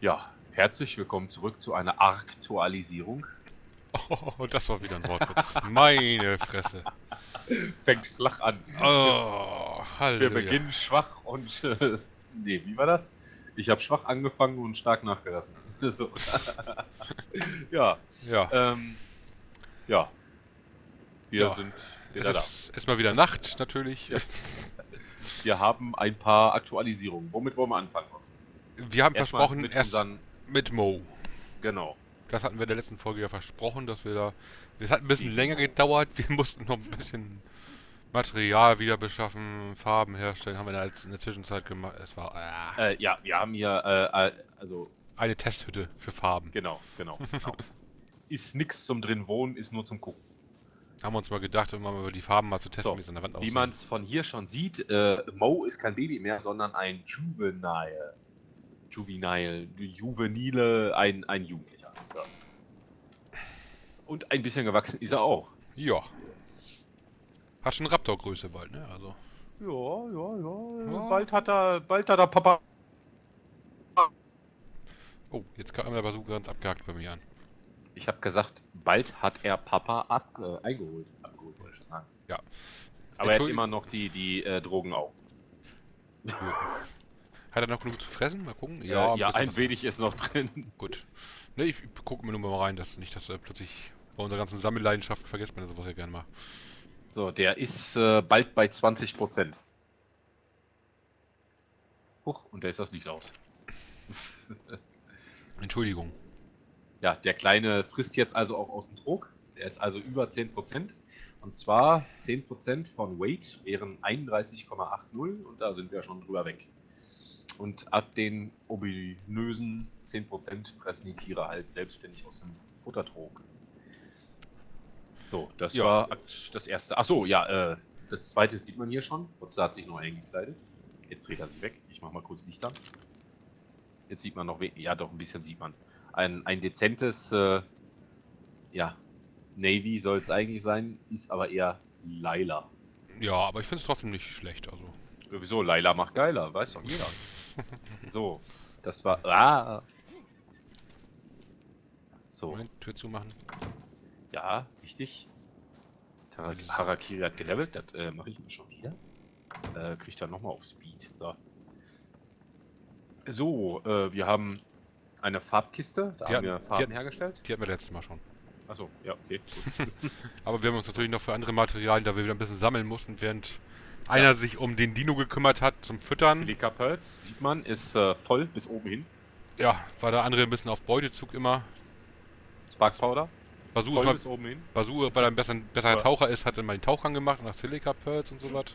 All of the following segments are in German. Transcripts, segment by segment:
Ja, herzlich willkommen zurück zu einer Aktualisierung. Oh, das war wieder ein Wortwitz. Meine Fresse. Fängt flach an. Oh, Wir Halleluja. beginnen schwach und... Äh, nee, wie war das? Ich habe schwach angefangen und stark nachgelassen. so. ja, Ja, ähm, ja. Wir Ja. sind es wieder da. ist, ist mal wieder Nacht, natürlich. Wir haben ein paar Aktualisierungen. Womit wollen wir anfangen? Hans? Wir haben Erstmal versprochen, mit erst unseren... mit Mo. Genau. Das hatten wir in der letzten Folge ja versprochen, dass wir da... Es hat ein bisschen Die- länger gedauert. Wir mussten noch ein bisschen Material wieder beschaffen, Farben herstellen. Haben wir da in der Zwischenzeit gemacht. Es war äh, Äh, ja, wir haben hier, äh, also, eine Testhütte für Farben. genau, genau. genau. ist nix zum drin wohnen, ist nur zum gucken. Haben wir uns mal gedacht, um mal über die Farben mal zu testen, So, wie es an der Wand Wie aussieht. man es von hier schon sieht, äh, Mo ist kein Baby mehr, sondern ein Juvenile. Juvenile, Juvenile, ein, ein Jugendlicher. Ja. Und ein bisschen gewachsen ist er auch. Ja. Hat schon Raptor-Größe bald, ne? Also. Ja, ja, ja. Ja. Bald hat er, bald hat er Papa. Oh, jetzt kam der Bazooka ganz abgehakt bei mir an. Ich habe gesagt, bald hat er Papa ab, äh, eingeholt. Abgeholt, wollte ich schon sagen. Ja. Aber er hat immer noch die, die äh, Drogen auch. Hat er noch genug zu fressen? Mal gucken. Ja, ein ja ein was- wenig ist noch drin. Gut. Ne, ich gucke mir nur mal rein, dass nicht, dass er plötzlich bei unserer ganzen Sammelleidenschaft vergisst man sowas ja gerne mal. So, der ist äh, bald bei 20%. Huch, und da ist das Licht aus. Entschuldigung. Ja, der Kleine frisst jetzt also auch aus dem Trog. Der ist also über 10%. Und zwar 10% von Weight wären 31,80 und da sind wir schon drüber weg. Und ab den ominösen 10% fressen die Tiere halt selbstständig aus dem Futtertrog. So, das Ja. war Akt das erste. Achso, ja, äh, das zweite sieht man hier schon. Rotze hat sich noch eingekleidet. Jetzt dreht er sich weg. Ich mach mal kurz Licht an. Jetzt sieht man noch, we- ja doch, ein bisschen sieht man. Ein, ein dezentes, äh, ja, Navy soll es eigentlich sein, ist aber eher Laila. Ja, aber ich finde es trotzdem nicht schlecht. Also. Sowieso, Laila macht geiler, weiß doch jeder. so, das war, ah. So, Moment, Tür zumachen. ja, richtig. Tara- Harakiri hat gelevelt, das äh, mache ich mir schon wieder. Äh, kriegt dann nochmal auf Speed. So, so äh, wir haben eine Farbkiste, da Die haben wir die Farben hatten- hergestellt. Die hatten wir letztes Mal schon. Achso, ja, okay. Aber wir haben uns natürlich noch für andere Materialien, da wir wieder ein bisschen sammeln mussten, während einer sich um den Dino gekümmert hat zum Füttern. Silica Pearls, sieht man, ist äh, voll bis oben hin. Ja, war der andere ein bisschen auf Beutezug immer. Spark Powder, Basu, ist voll mal, bis oben hin. Basu weil er ein besser, besserer Ja. Taucher ist, hat dann mal den Tauchgang gemacht nach Silica Pearls und so was.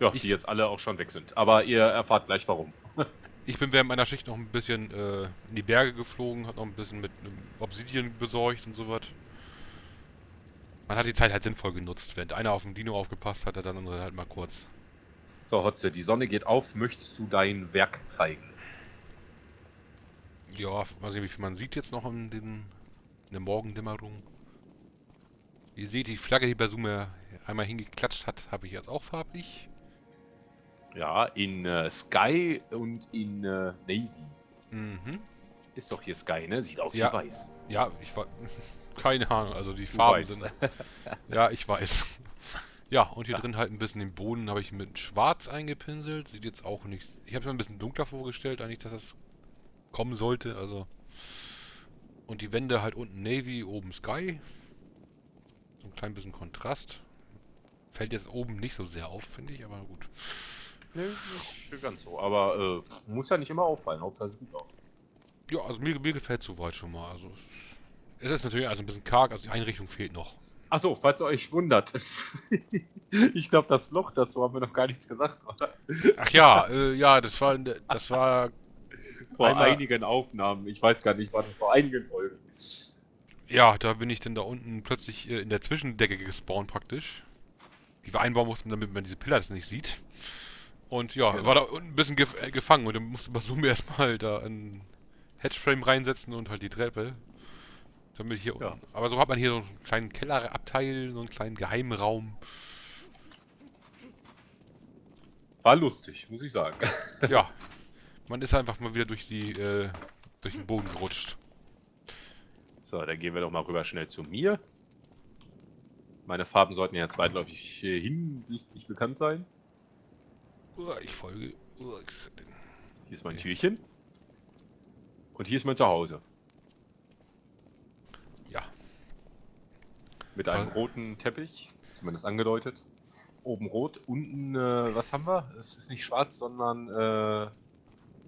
Ja, Ich- die jetzt alle auch schon weg sind. Aber ihr erfahrt gleich warum. Ich bin während meiner Schicht noch ein bisschen äh, in die Berge geflogen, hat noch ein bisschen mit einem Obsidian besorgt und sowas. Man hat die Zeit halt sinnvoll genutzt. Während einer auf dem Dino aufgepasst hat, hat der andere halt mal kurz. So, Hotze, die Sonne geht auf. Möchtest du dein Werk zeigen? Ja, mal sehen, wie viel man sieht jetzt noch in, den, in der Morgendämmerung. Ihr seht, die Flagge, die Basume einmal hingeklatscht hat, habe ich jetzt auch farblich. Ja, in äh, Sky und in äh, Navy. Mhm. Ist doch hier Sky, ne? Sieht aus Ja. wie weiß. Ja, ich war. Keine Ahnung, also die Du Farben weißt. sind. Ja, ich weiß. Ja, und hier drin halt ein bisschen den Boden habe ich mit Schwarz eingepinselt. Sieht jetzt auch nicht. Ich habe es mir ein bisschen dunkler vorgestellt, eigentlich, dass das kommen sollte. Also. Und die Wände halt unten Navy, oben Sky. So ein klein bisschen Kontrast. Fällt jetzt oben nicht so sehr auf, finde ich, aber gut. Ne, nicht ganz so. Aber äh, muss ja nicht immer auffallen. Hauptsache sieht gut aus. Ja, also mir, mir gefällt soweit schon mal. Also. Es- ist natürlich also ein bisschen karg, also die Einrichtung fehlt noch. Achso, falls ihr euch wundert. ich glaube, das Loch dazu haben wir noch gar nichts gesagt, oder? Ach ja, äh, ja, das war, das war Vor Einmal- einigen Aufnahmen. Ich weiß gar nicht, wann. Vor einigen Folgen. Ja, da bin ich dann da unten plötzlich äh, in der Zwischendecke gespawnt praktisch. Die wir einbauen mussten, damit man diese Pillars nicht sieht. Und ja, Genau. war da unten ein bisschen gef äh, gefangen und dann musste Basum erstmal da ein Hatchframe reinsetzen und halt die Treppe. Damit hier Ja. unten. Aber so hat man hier so einen kleinen Kellerabteil, so einen kleinen Geheimraum. War lustig, muss ich sagen. ja. Man ist einfach mal wieder durch die äh, durch den Boden gerutscht. So, dann gehen wir doch mal rüber schnell zu mir. Meine Farben sollten ja zweitläufig äh, hinsichtlich bekannt sein. Uah, ich folge. Uah. Hier ist mein Okay. Türchen. Und hier ist mein Zuhause. Ja, Mit einem roten Teppich, zumindest angedeutet. Oben rot, unten, äh, was haben wir? Es ist nicht schwarz, sondern äh,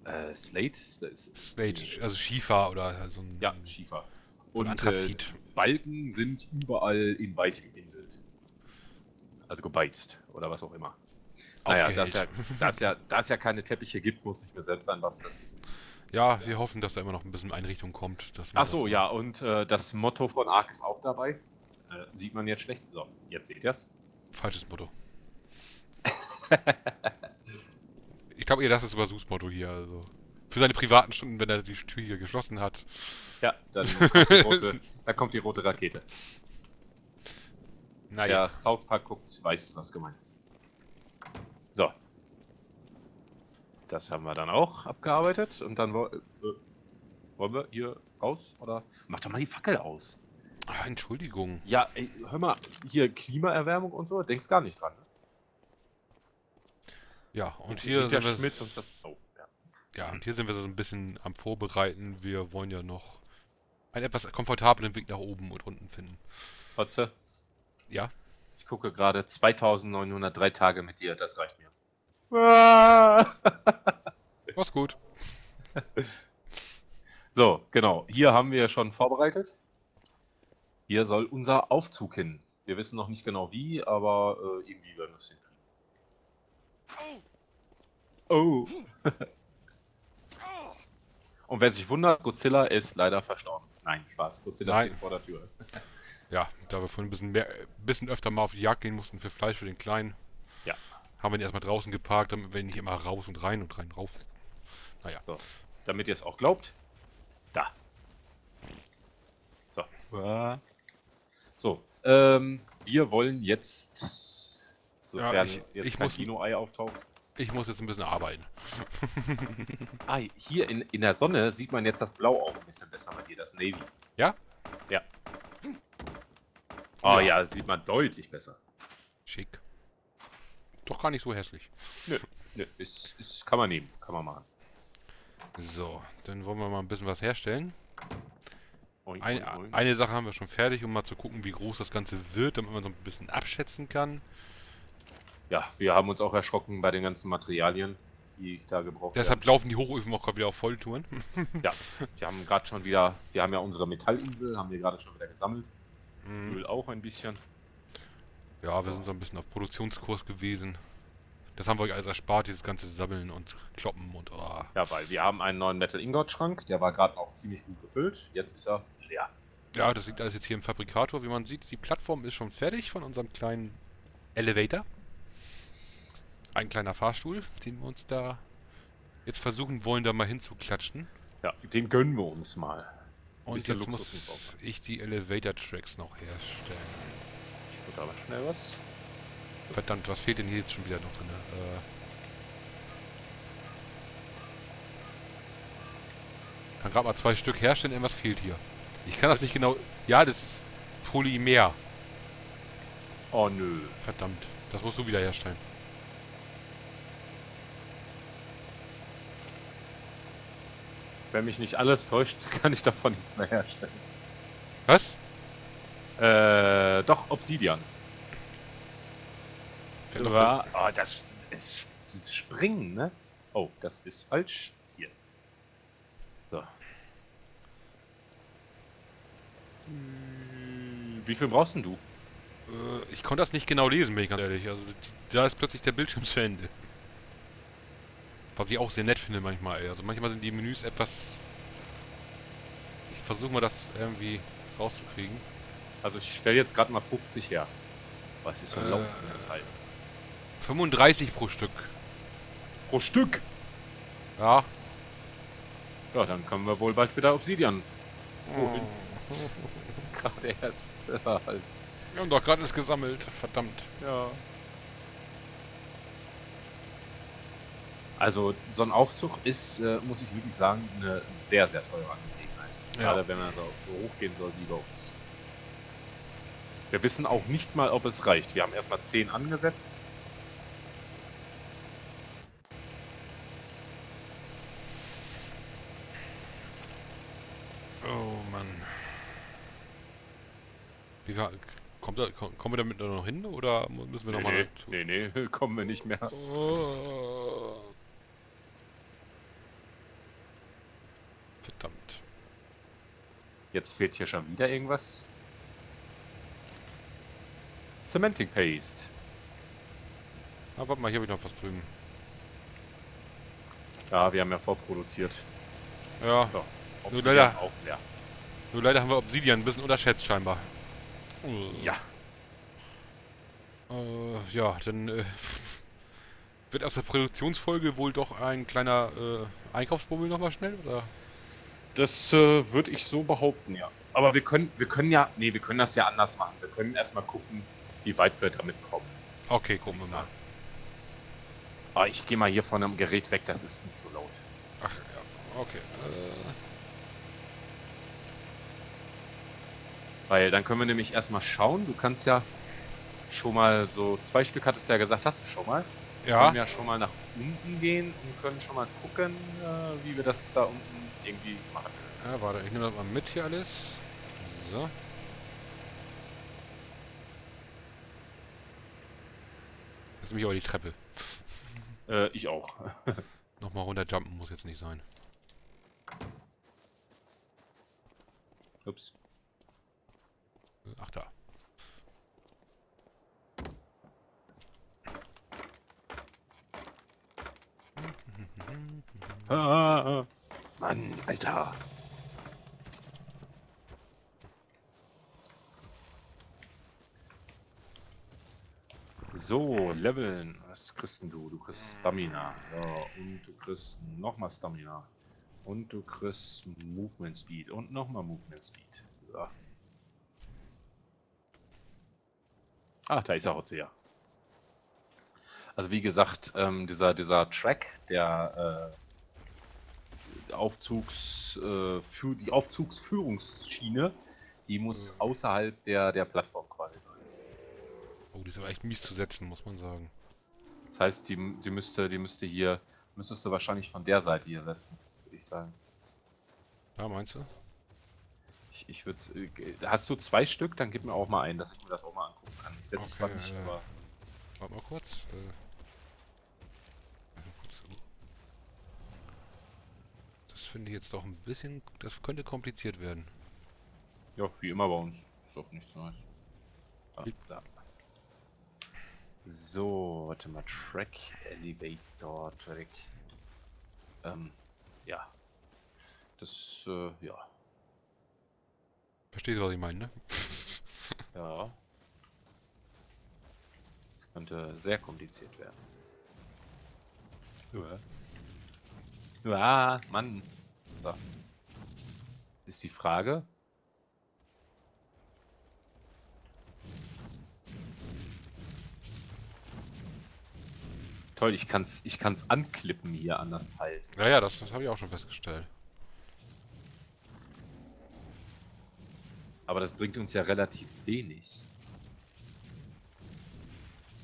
äh, Slate? Sla- Slate, also Schiefer oder so ein, Ja, Schiefer. so ein Und äh, Anthrazit. Balken sind überall in weiß gepinselt. Also gebeizt oder was auch immer. Naja, da es ja, Aufgehellt. da es ja, da es ja keine Teppiche gibt, muss ich mir selbst einbasteln. Ja, wir hoffen, dass da immer noch ein bisschen Einrichtung kommt. dass Ach so, ja, und äh, das Motto von Ark ist auch dabei. Äh, sieht man jetzt schlecht. So, jetzt seht ihr's. Falsches Motto. ich glaube eher, das ist sogar Sus Motto hier. Also. Für seine privaten Stunden, wenn er die Tür hier geschlossen hat. Ja, dann kommt die rote, dann kommt die rote Rakete. Naja. Wer South Park guckt, weiß, was gemeint ist. So. Das haben wir dann auch abgearbeitet und dann äh, wollen wir hier raus oder mach doch mal die Fackel aus. Ah, Entschuldigung. Ja, ey, hör mal, hier Klimaerwärmung und so, denkst gar nicht dran. Ne? Ja, und hier sind wir. schmilzt uns das. Oh, ja. Ja, und hier sind wir so ein bisschen am Vorbereiten. Wir wollen ja noch einen etwas komfortablen Weg nach oben und unten finden. Hotze, Ja, ich gucke gerade 2903 Tage mit dir, das reicht mir. Mach's gut. So, genau. Hier haben wir schon vorbereitet. Hier soll unser Aufzug hin. Wir wissen noch nicht genau wie, aber äh, irgendwie werden wir es hinkriegen. Oh. Und wer sich wundert, Godzilla ist leider verstorben. Nein, Spaß. Godzilla Nein. steht vor der Tür. Ja, da wir vorhin ein bisschen, mehr, äh, bisschen öfter mal auf die Jagd gehen mussten für Fleisch für den Kleinen, Ja. haben wir ihn erstmal draußen geparkt, damit wir nicht immer raus und rein und rein rauf. Naja, So. Damit ihr es auch glaubt. Da. So. So. Ähm, wir wollen jetzt. Sofern Ja, ich- jetzt ich kein muss- Dino-Ei auftaucht. ich muss jetzt ein bisschen arbeiten. Ah, hier in, in der Sonne sieht man jetzt das Blau auch ein bisschen besser bei dir, das Navy. Ja? Ja. Oh Ja. ja, sieht man deutlich besser. Schick. Doch gar nicht so hässlich. Nö, nö, ist, ist, kann man nehmen, kann man machen. So, dann wollen wir mal ein bisschen was herstellen. Oink, Ein, oink, oink. eine Sache haben wir schon fertig, um mal zu gucken, wie groß das Ganze wird, damit man so ein bisschen abschätzen kann. Ja, wir haben uns auch erschrocken bei den ganzen Materialien, die da gebraucht Deshalb laufen die Hochöfen auch gerade wieder auf Volltouren. werden. Ja, wir haben gerade schon wieder, wir haben ja unsere Metallinsel, haben wir gerade schon wieder gesammelt. Mhm. Öl auch ein bisschen. Ja, wir sind so ein bisschen auf Produktionskurs gewesen. Das haben wir euch alles erspart, dieses ganze Sammeln und Kloppen und oh. Ja, weil wir haben einen neuen Metal Ingot Schrank, der war gerade auch ziemlich gut gefüllt. Jetzt ist er leer. Ja, das liegt alles jetzt hier im Fabrikator. Wie man sieht, die Plattform ist schon fertig von unserem kleinen Elevator. Ein kleiner Fahrstuhl, den wir uns da jetzt versuchen wollen, da mal hinzuklatschen. Ja, den gönnen wir uns mal. Und jetzt Luxus muss ich die Elevator Tracks noch herstellen. Ich gucke aber schnell was. Verdammt, was fehlt denn hier jetzt schon wieder noch drin? Äh, kann gerade mal zwei Stück herstellen, irgendwas fehlt hier. Ich kann das nicht genau... Ja, das ist Polymer. Oh nö. Verdammt, das musst du wieder herstellen. Wenn mich nicht alles täuscht, kann ich davon nichts mehr herstellen. Was? Äh, doch, Obsidian. War, oh, das ist dieses Springen, ne? Oh, das ist falsch. Hier. So. Hm, Wie viel brauchst denn du? Äh, ich konnte das nicht genau lesen, bin ich ganz ehrlich. Also, da ist plötzlich der Bildschirm zu Ende. Was ich auch sehr nett finde manchmal. Also manchmal sind die Menüs etwas... Ich versuche mal das irgendwie rauszukriegen. Also ich stelle jetzt gerade mal 50 her. Was ist so Äh. laut Teil? 35 pro Stück. Pro Stück! Ja. Ja, dann können wir wohl bald wieder Obsidian. Oh. Gerade erst. Ja, halt. Wir haben doch gerade alles gesammelt. Verdammt. ja. Also so ein Aufzug ist, äh, muss ich wirklich sagen, eine sehr, sehr teure Angelegenheit. Ja. Gerade wenn man so hochgehen soll wie bei uns. Wir wissen auch nicht mal, ob es reicht. Wir haben erstmal 10 angesetzt. Wie war, kommt da, komm- kommen wir damit noch hin oder müssen wir Nee, nochmal nee, nee, nee, kommen wir nicht mehr. Oh. Verdammt. Jetzt fehlt hier schon wieder irgendwas. Cementing Paste. Ah, warte mal, hier habe ich noch was drüben. Ja, wir haben ja vorproduziert. Ja, So, Nur leider- auch leer. nur leider haben wir Obsidian ein bisschen unterschätzt scheinbar. Ja, Äh, ja, dann äh, wird aus der Produktionsfolge wohl doch ein kleiner äh, Einkaufsbummel nochmal schnell, oder? das äh, würde ich so behaupten, ja. Aber wir können, wir können ja, nee, wir können das ja anders machen. Wir können erstmal gucken, wie weit wir damit kommen. Okay, gucken wir mal. Aber ich gehe mal hier von einem Gerät weg, das ist mir zu laut. Ach ja, okay. Äh, Weil dann können wir nämlich erstmal schauen. Du kannst ja schon mal so, zwei Stück hattest du ja gesagt, hast du schon mal. ja, Können ja schon mal nach unten gehen und können schon mal gucken, äh, wie wir das da unten irgendwie machen. ja, warte, ich nehme das mal mit hier alles. So. Das ist nämlich aber die Treppe. Äh, ich auch. Nochmal runterjumpen muss jetzt nicht sein. Ups. Ach da. Ah, Mann, Alter. So, leveln. Was kriegst denn du? Du kriegst Stamina. Ja, und du kriegst nochmal Stamina. Und du kriegst Movement Speed. Und nochmal Movement Speed. Ja. Ah, da ist er heute ja. Also wie gesagt, ähm, dieser, dieser Track, der äh, Aufzugs, äh, für, die Aufzugsführungsschiene, die muss Mhm. außerhalb der, der Plattform quasi sein. Oh, die ist aber echt mies zu setzen, muss man sagen. Das heißt, die, die müsste, die müsste hier, müsstest du wahrscheinlich von der Seite hier setzen, würde ich sagen. Da meinst du? Ich, ich würde, äh, hast du zwei Stück, dann gib mir auch mal ein, dass ich mir das auch mal angucken kann. Ich setze zwar Okay, nicht, äh, aber Warte mal kurz. Äh. Das finde ich jetzt doch ein bisschen. Das könnte kompliziert werden. ja, wie immer bei uns. Ist doch nichts Neues. Da, da. So, warte mal, Track, Elevator, Track. Ähm, ja. Das, äh, ja. Verstehst du, was ich meine, ne? Ja. Das könnte sehr kompliziert werden. Ja. Ja, Mann. So. Ist die Frage. Toll, ich kann's, ich kann's anklippen hier an das Teil. Ja, ja, das, das habe ich auch schon festgestellt. Aber das bringt uns ja relativ wenig.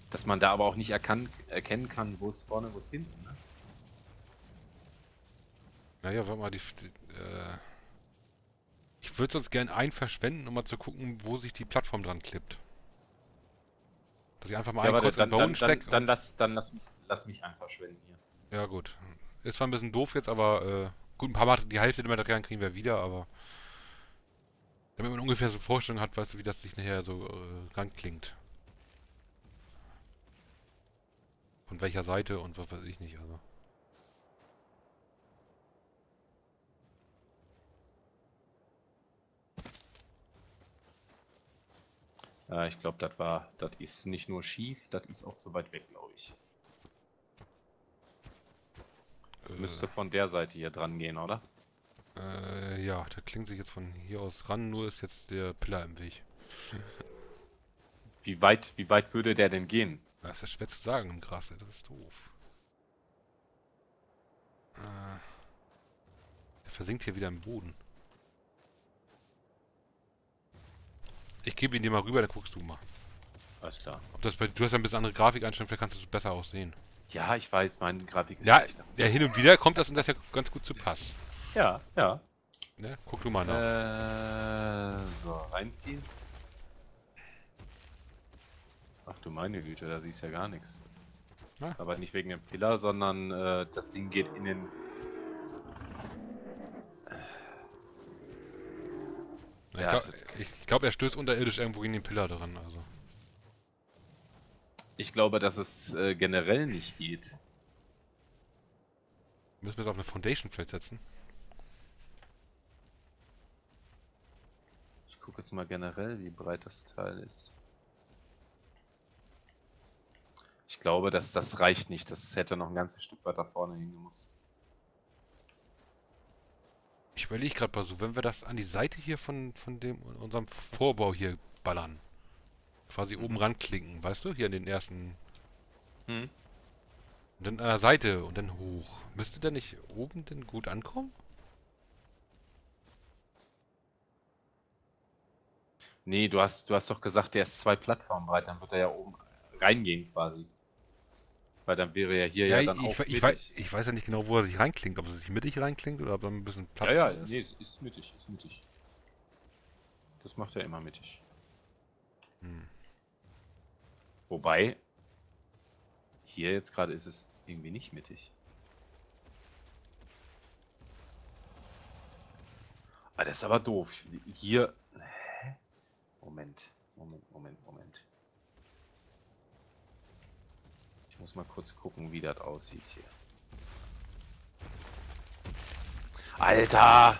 Dass man da aber auch nicht erkan erkennen kann, wo es vorne, wo es hinten. Ne? Naja, warte mal, die. die äh, ich würde sonst gern einen verschwenden, um mal zu gucken, wo sich die Plattform dran klippt. Dass ich einfach mal Ja, einen kurz dann, in dann, Bone dann, dann, lass, dann lass, mich, lass mich einfach verschwinden hier. Ja, gut. Ist zwar ein bisschen doof jetzt, aber äh, gut, ein paar Mal die Hälfte der Materialien kriegen wir wieder, aber. Damit man ungefähr so eine Vorstellung hat, weißt du, wie das sich nachher so äh, ranklingt. Von welcher Seite und was weiß ich nicht, also. Ja, ich glaube, das war, das ist nicht nur schief, das ist auch zu weit weg, glaube ich. Äh, Müsste von der Seite hier dran gehen, oder? Äh, ja, der klingt sich jetzt von hier aus ran, nur ist jetzt der Pillar im Weg. Wie weit, wie weit würde der denn gehen? Das ist schwer zu sagen im Gras, das ist doof. Äh, der versinkt hier wieder im Boden. Ich gebe ihn dir mal rüber, dann guckst du mal. Alles klar. Ob das bei, du hast ja ein bisschen andere Grafikeinstellungen, vielleicht kannst du es besser auch sehen. Ja, ich weiß, meine Grafik ist Ja, ja, hin und wieder kommt das und das ja ganz gut zu Pass. Ja, ja. Ne? Guck du mal nach. Äh, so, reinziehen. Ach du meine Güte, da siehst ja gar nichts. Ah. Aber nicht wegen dem Pillar, sondern äh, das Ding geht in den... ich ja, glaube, glaub, er stößt unterirdisch irgendwo gegen den Pillar dran. Also. Ich glaube, dass es äh, generell nicht geht. Müssen wir es auf eine Foundation vielleicht setzen? Ich gucke jetzt mal generell, wie breit das Teil ist. Ich glaube, dass das reicht nicht. Das hätte noch ein ganzes Stück weiter vorne hingemusst. Ich überlege gerade mal so, wenn wir das an die Seite hier von, von dem unserem Vorbau hier ballern. Quasi oben ranklinken, weißt du? Hier an den ersten. Hm? Und dann an der Seite und dann hoch. Müsste der nicht oben denn gut ankommen? Nee, du hast, du hast doch gesagt, der ist zwei Plattformen breit, dann wird er ja oben reingehen quasi. Weil dann wäre ja hier ja, ich, dann ich, auch ich, weiß, mittig. ich weiß ja nicht genau, wo er sich reinklingt. Ob er sich mittig reinklingt oder ob er ein bisschen Platz Ja, ja, ist. nee, es ist mittig, ist mittig. Das macht er immer mittig. Hm. Wobei, hier jetzt gerade ist es irgendwie nicht mittig. Ah, das ist aber doof. Hier. Moment, Moment, Moment, Moment. Ich muss mal kurz gucken, wie das aussieht hier. Alter!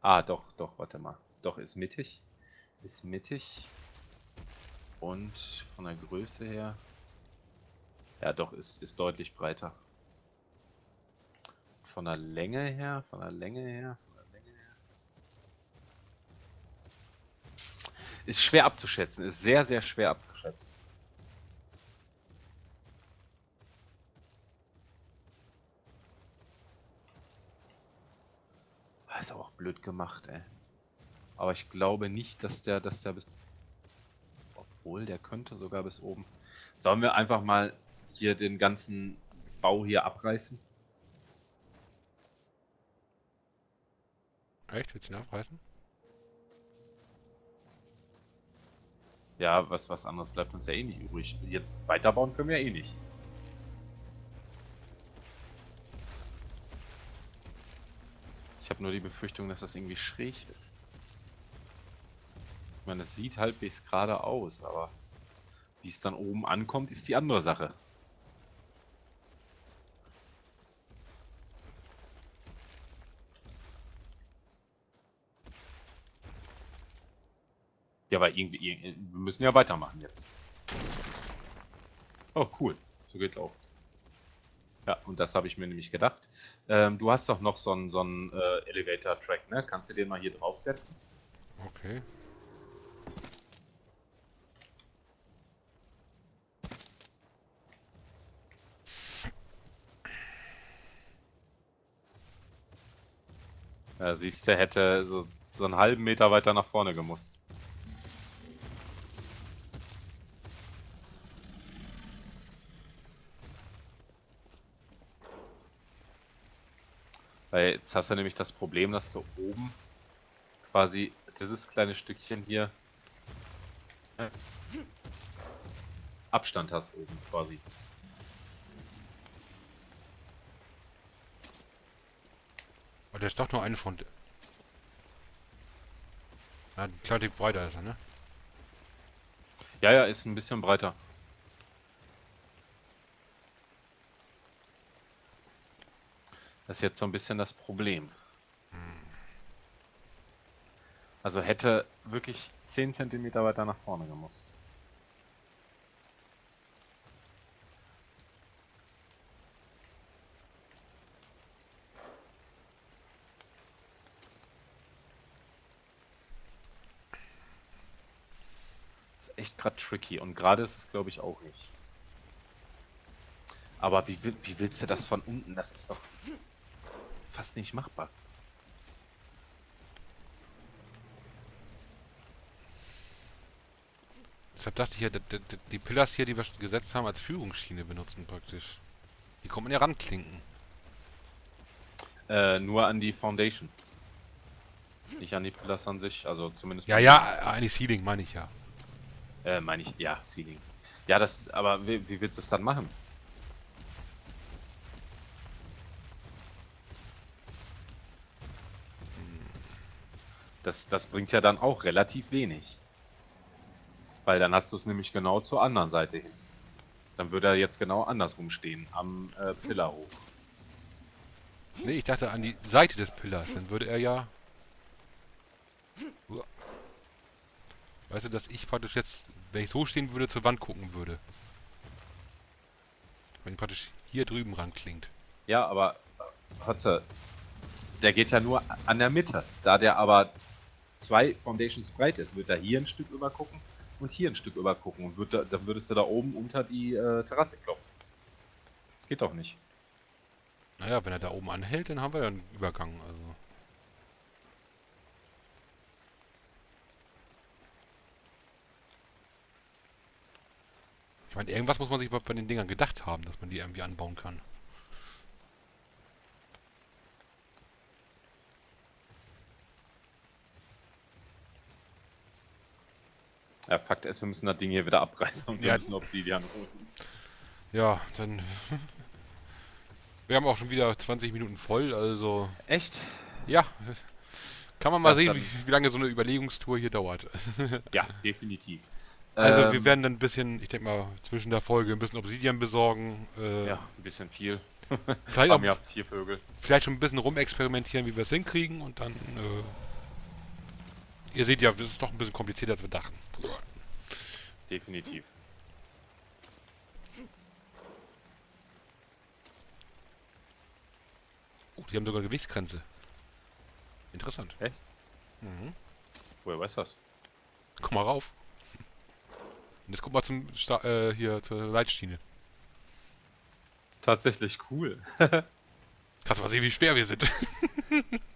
Ah, doch, doch, warte mal. Doch, ist mittig. Ist mittig. Und von der Größe her. Ja, doch, ist, ist deutlich breiter. Von der Länge her, von der Länge her. Ist schwer abzuschätzen, ist sehr, sehr schwer abzuschätzen. Ah, Ist auch blöd gemacht, ey. Aber ich glaube nicht, dass der, dass der bis. Obwohl, der könnte sogar bis oben. Sollen wir einfach mal hier den ganzen Bau hier abreißen? Echt? Willst du ihn abreißen? Ja, was, was anderes bleibt uns ja eh nicht übrig. Jetzt weiterbauen können wir ja eh nicht. Ich habe nur die Befürchtung, dass das irgendwie schräg ist. Ich meine, es sieht halbwegs gerade aus, aber wie es dann oben ankommt, ist die andere Sache. Ja, aber irgendwie, ir- wir müssen ja weitermachen jetzt. Oh, cool. So geht's auch. Ja, und das habe ich mir nämlich gedacht. Ähm, du hast doch noch so einen so einen, äh, Elevator-Track, ne? Kannst du den mal hier draufsetzen? Okay. Ja, siehst du, hätte so, so einen halben Meter weiter nach vorne gemusst. Weil jetzt hast du nämlich das Problem, dass du oben quasi dieses kleine Stückchen hier äh, Abstand hast oben quasi. Aber der ist doch nur eine von. Na, ein kleiner Tick breiter ist er, ne? Ja, ja, ist ein bisschen breiter. Das ist jetzt so ein bisschen das Problem. Also hätte wirklich 10 cm weiter nach vorne gemusst. Das ist echt gerade tricky und gerade ist es glaube ich auch nicht. Aber wie, wie willst du das von unten? Das ist doch fast nicht machbar. Deshalb dachte ich ja, d- d- d- die Pillars hier, die wir schon gesetzt haben, als Führungsschiene benutzen praktisch. Die kommt man ja ranklinken. Äh, nur an die Foundation. Nicht an die Pillars an sich, also zumindest. Ja, ja, eine Ceiling meine ich ja. Äh, meine ich, ja, Ceiling. Ja, das, aber wie, wie willst du es dann machen? Das, das bringt ja dann auch relativ wenig. Weil dann hast du es nämlich genau zur anderen Seite hin. Dann würde er jetzt genau andersrum stehen, am äh, Pillar hoch. Nee, ich dachte an die Seite des Pillars. Dann würde er ja... Weißt du, dass ich praktisch jetzt, wenn ich so stehen würde, zur Wand gucken würde. Wenn ich praktisch hier drüben ranklingt. Ja, aber äh, Hotze, der geht ja nur an der Mitte. Da der aber zwei Foundations breit ist, wird er hier ein Stück übergucken und hier ein Stück übergucken. Und wird da, dann würdest du da oben unter die äh, Terrasse klopfen. Das geht doch nicht. Naja, wenn er da oben anhält, dann haben wir ja einen Übergang. Also. Ich meine, irgendwas muss man sich bei bei den Dingern gedacht haben, dass man die irgendwie anbauen kann. Ja, Fakt ist, wir müssen das Ding hier wieder abreißen und wir Ja. müssen Obsidian holen. Ja, dann... wir haben auch schon wieder 20 Minuten voll, also... Echt? Ja, kann man mal Ja, sehen, wie, wie lange so eine Überlegungstour hier dauert. Ja, definitiv. Also wir Ähm, werden dann ein bisschen, ich denke mal, zwischen der Folge ein bisschen Obsidian besorgen. Äh, Ja, ein bisschen viel. vielleicht, auch, Haben ja vier Vögel. vielleicht schon ein bisschen rumexperimentieren, wie wir es hinkriegen und dann... Äh, ihr seht ja, das ist doch ein bisschen komplizierter, als wir dachten. Definitiv. Oh, die haben sogar eine Gewichtsgrenze. Interessant. Echt? Mhm. Woher weiß das? Komm mal rauf. Und jetzt guck mal zum Sta äh, hier zur Leitschiene. Tatsächlich cool. Kannst du mal sehen, wie schwer wir sind.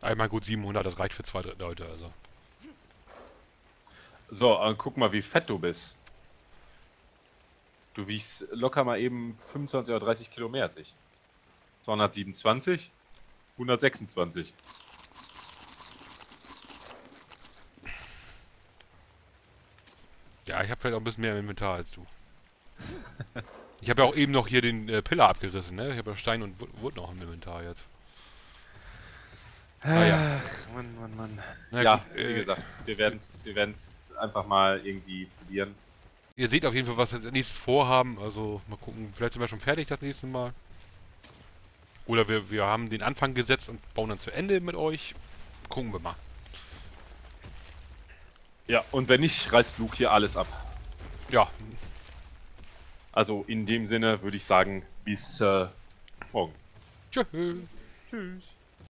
Einmal gut 700, das reicht für zwei Leute, also. So, äh, guck mal, wie fett du bist. Du wiegst locker mal eben 25 oder 30 Kilo mehr als ich. 227, 126. Ja, ich habe vielleicht auch ein bisschen mehr im Inventar als du. Ich habe ja auch eben noch hier den äh, Pillar abgerissen, ne? Ich habe ja Stein und Wood noch im Inventar jetzt. Ah, ja. Ach, Mann, Mann, Mann. Na ja, gut, wie äh, gesagt, wir werden es wir werden's einfach mal irgendwie probieren. Ihr seht auf jeden Fall, was wir als nächstes vorhaben. Also mal gucken, vielleicht sind wir schon fertig das nächste Mal. Oder wir, wir haben den Anfang gesetzt und bauen dann zu Ende mit euch. Gucken wir mal. Ja, und wenn nicht, reißt Luke hier alles ab. Ja, Also in dem Sinne würde ich sagen, bis äh, morgen. tschüss. Tschüss.